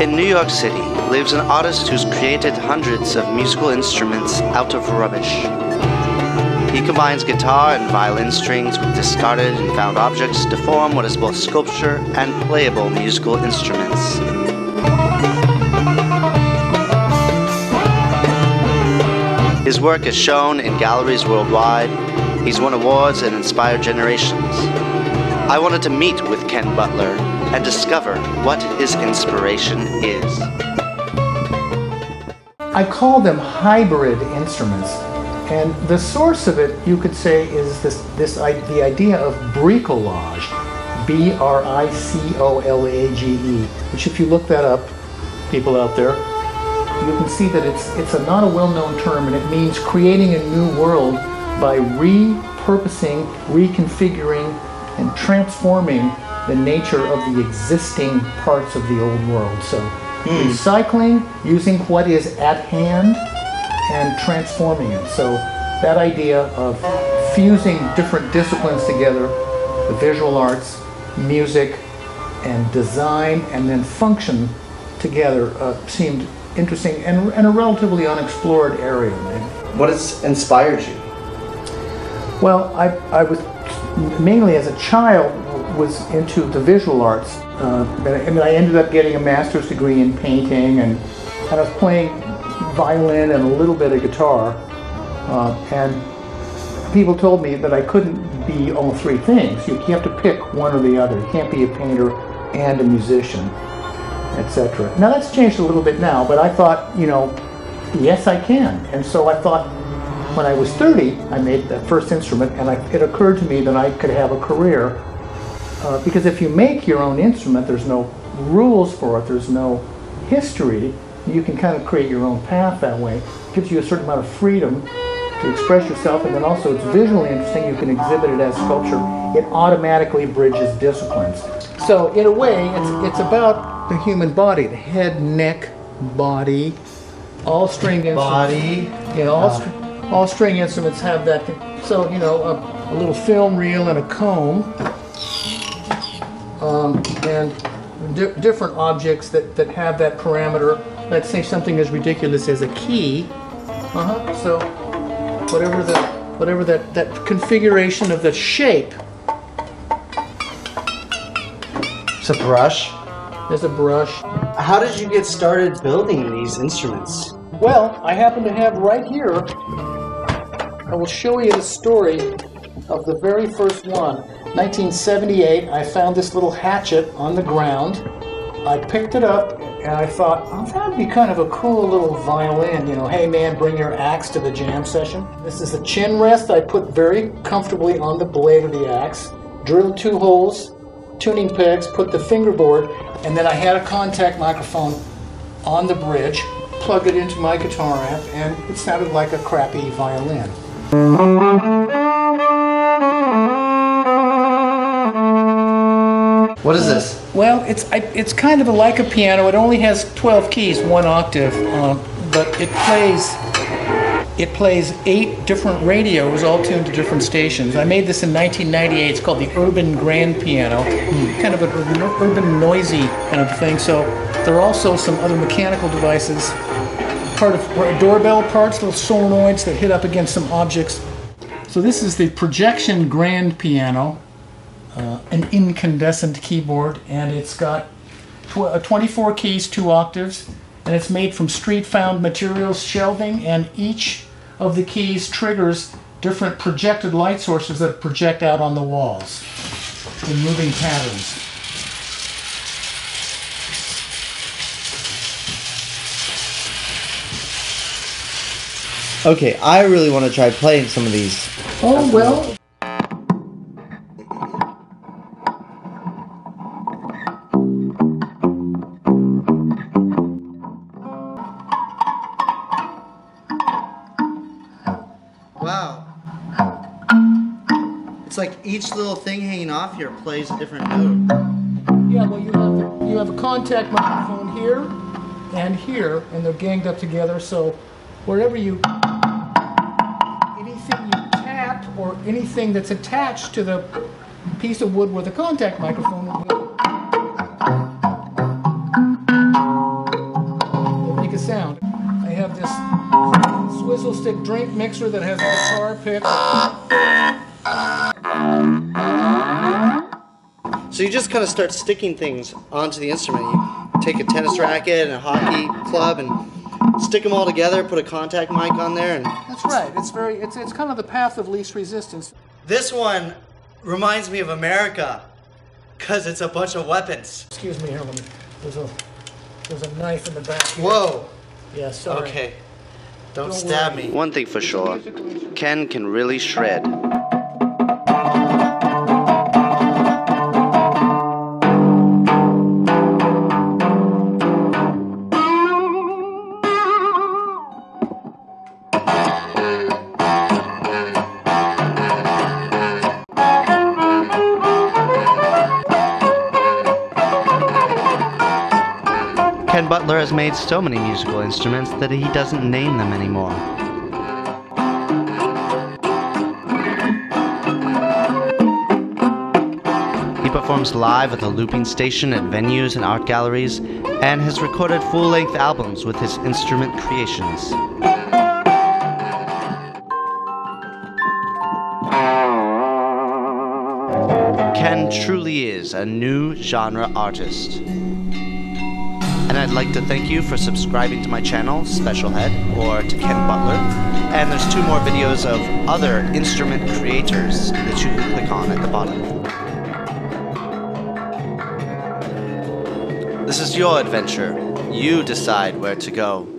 In New York City lives an artist who's created hundreds of musical instruments out of rubbish. He combines guitar and violin strings with discarded and found objects to form what is both sculpture and playable musical instruments. His work is shown in galleries worldwide. He's won awards and inspired generations. I wanted to meet with Ken Butler and discover what his inspiration is. I call them hybrid instruments. And the source of it, you could say, is this, this the idea of bricolage, B-R-I-C-O-L-A-G-E, which if you look that up, people out there, you can see that it's, it's a, not a well-known term and it means creating a new world by repurposing, reconfiguring, and transforming the nature of the existing parts of the old world. So mm. recycling, using what is at hand, and transforming it. So that idea of fusing different disciplines together, the visual arts, music, and design, and then function together uh, seemed interesting and, and a relatively unexplored area. What has inspired you? Well, I, I was mainly as a child was into the visual arts. Uh, and I ended up getting a master's degree in painting and, I was playing violin and a little bit of guitar. Uh, and people told me that I couldn't be all three things. You, you have to pick one or the other. You can't be a painter and a musician, etc. Now that's changed a little bit now, but I thought, you know, yes, I can. And so I thought when I was 30, I made that first instrument, and I, it occurred to me that I could have a career. Uh, because if you make your own instrument, there's no rules for it, there's no history. You can kind of create your own path that way. It gives you a certain amount of freedom to express yourself, and then also it's visually interesting. You can exhibit it as sculpture. It automatically bridges disciplines. So in a way, it's, it's about the human body, the head, neck, body, all string instruments. Body. Yeah, all, uh, all string instruments have that. So, you know, a, a little film reel and a comb. Um, and di different objects that, that have that parameter. Let's say something as ridiculous as a key. Uh-huh. So whatever the whatever that, that configuration of the shape. It's a brush. There's a brush. How did you get started building these instruments? Well, I happen to have right here, I will show you the story of the very first one. 1978, I found this little hatchet on the ground. I picked it up and I thought, oh, that would be kind of a cool little violin. You know, hey man, bring your axe to the jam session. This is a chin rest I put very comfortably on the blade of the axe. Drilled two holes, tuning pegs, put the fingerboard, and then I had a contact microphone on the bridge, plug it into my guitar amp, and it sounded like a crappy violin. What is this? Well, it's it's kind of a, like a piano. It only has 12 keys, one octave, uh, but it plays it plays eight different radios, all tuned to different stations. I made this in 1998. It's called the Urban Grand Piano, kind of an urban noisy kind of thing. So there are also some other mechanical devices, part of doorbell parts, little solenoids that hit up against some objects. So this is the Projection Grand Piano uh, an incandescent keyboard, and it's got tw uh, 24 keys, two octaves, and it's made from street found materials shelving, and each of the keys triggers different projected light sources that project out on the walls in moving patterns. Okay, I really want to try playing some of these. Oh, well, each little thing hanging off here plays a different note. Yeah, well, you have, you have a contact microphone here and here, and they're ganged up together, so wherever you, anything you tap or anything that's attached to the piece of wood with a contact microphone will make a sound. I have this swizzle stick drink mixer that has a guitar pick. So you just kind of start sticking things onto the instrument. You take a tennis racket and a hockey club and stick them all together, put a contact mic on there, and That's right. It's very. It's it's kind of the path of least resistance. this one reminds me of America because it's a bunch of weapons. Excuse me here. Let me. There's a there's a knife in the back. Here. Whoa. Yeah. Sorry. Okay. Don't, Don't stab worry. me. One thing for sure Ken can really shred. Butler has made so many musical instruments that he doesn't name them anymore. He performs live at the looping station at venues and art galleries and has recorded full length albums with his instrument creations. Ken truly is a new genre artist. And I'd like to thank you for subscribing to my channel, Special Head, or to Ken Butler. And there's two more videos of other instrument creators that you can click on at the bottom. This is your adventure. You decide where to go.